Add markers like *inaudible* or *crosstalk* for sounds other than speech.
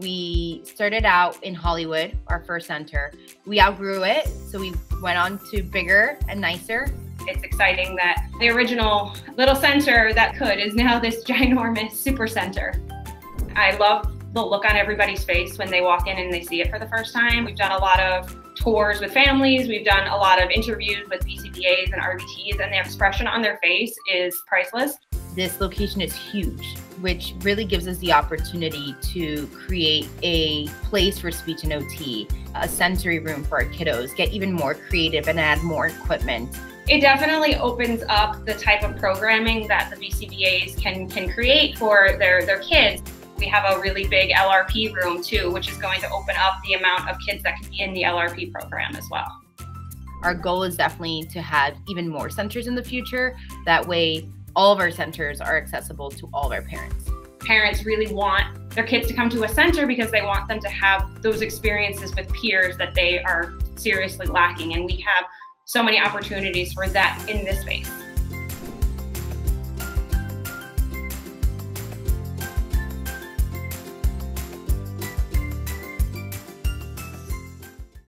We started out in Hollywood, our first center. We outgrew it, so we went on to bigger and nicer. It's exciting that the original little center that could is now this *laughs* ginormous super center. I love the look on everybody's face when they walk in and they see it for the first time. We've done a lot of tours with families, we've done a lot of interviews with BCBAs and RBTs, and the expression on their face is priceless. This location is huge, which really gives us the opportunity to create a place for speech and OT, a sensory room for our kiddos, get even more creative and add more equipment. It definitely opens up the type of programming that the BCBAs can can create for their, their kids. We have a really big LRP room too, which is going to open up the amount of kids that can be in the LRP program as well. Our goal is definitely to have even more centers in the future. That way, all of our centers are accessible to all of our parents. Parents really want their kids to come to a center because they want them to have those experiences with peers that they are seriously lacking. And we have so many opportunities for that in this space.